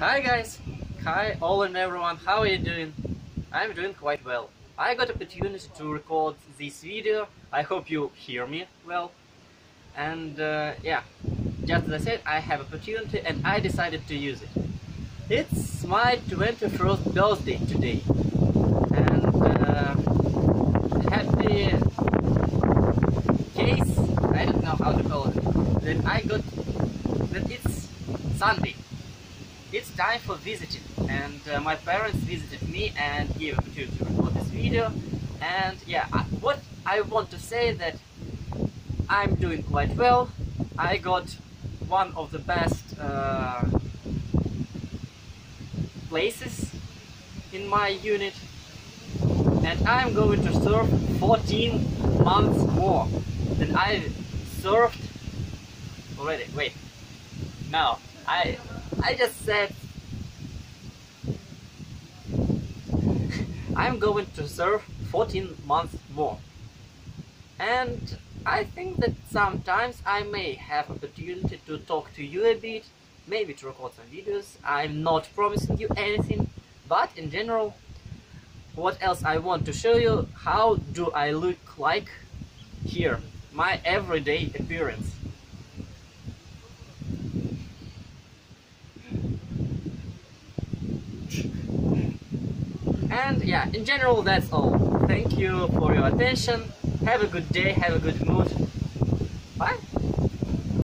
Hi guys! Hi all and everyone, how are you doing? I'm doing quite well. I got opportunity to record this video, I hope you hear me well. And uh, yeah, just as I said, I have opportunity and I decided to use it. It's my 21st birthday today. And uh, happy case, I don't know how to call it, that I got, that it's Sunday it's time for visiting. And uh, my parents visited me and gave opportunity to record this video. And yeah I, what I want to say that I'm doing quite well. I got one of the best uh, places in my unit. And I'm going to serve 14 months more than I served already. Wait. Now I I just said I'm going to serve 14 months more. And I think that sometimes I may have opportunity to talk to you a bit, maybe to record some videos. I'm not promising you anything, but in general, what else I want to show you, how do I look like here, my everyday appearance. And yeah, in general, that's all. Thank you for your attention. Have a good day, have a good mood. Bye.